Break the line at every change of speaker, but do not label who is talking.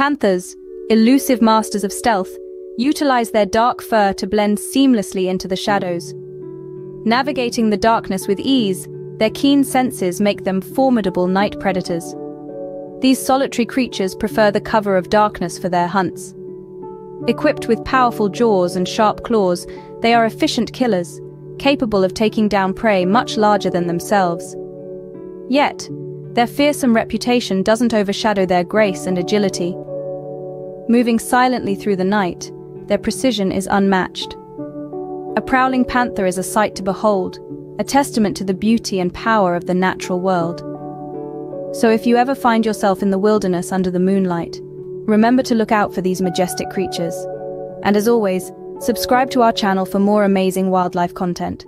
Panthers, elusive masters of stealth, utilize their dark fur to blend seamlessly into the shadows. Navigating the darkness with ease, their keen senses make them formidable night predators. These solitary creatures prefer the cover of darkness for their hunts. Equipped with powerful jaws and sharp claws, they are efficient killers, capable of taking down prey much larger than themselves. Yet, their fearsome reputation doesn't overshadow their grace and agility. Moving silently through the night, their precision is unmatched. A prowling panther is a sight to behold, a testament to the beauty and power of the natural world. So if you ever find yourself in the wilderness under the moonlight, remember to look out for these majestic creatures. And as always, subscribe to our channel for more amazing wildlife content.